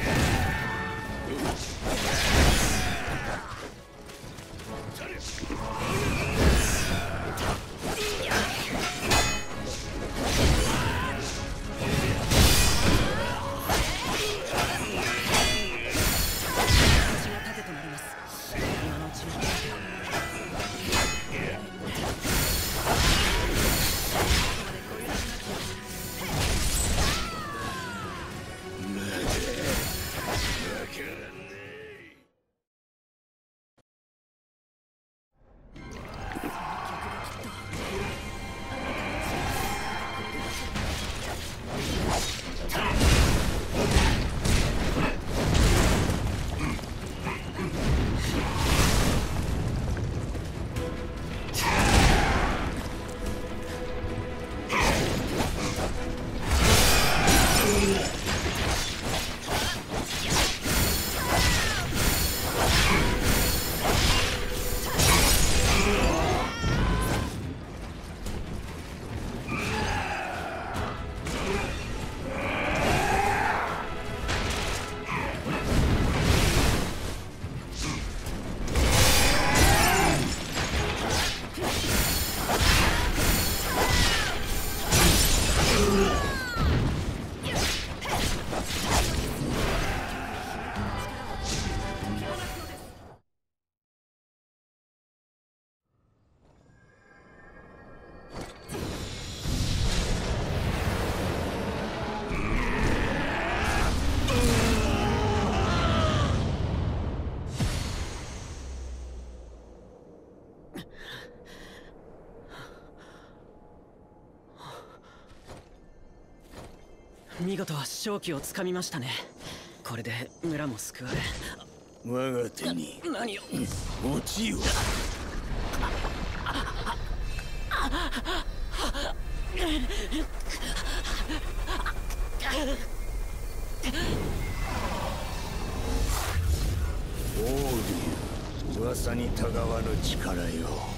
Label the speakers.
Speaker 1: Yeah. 見事は勝機をつかみましたね。これで村も救われ。
Speaker 2: 我が手に
Speaker 1: 何を？
Speaker 2: 落ちよ噂にたがわぬ力よ。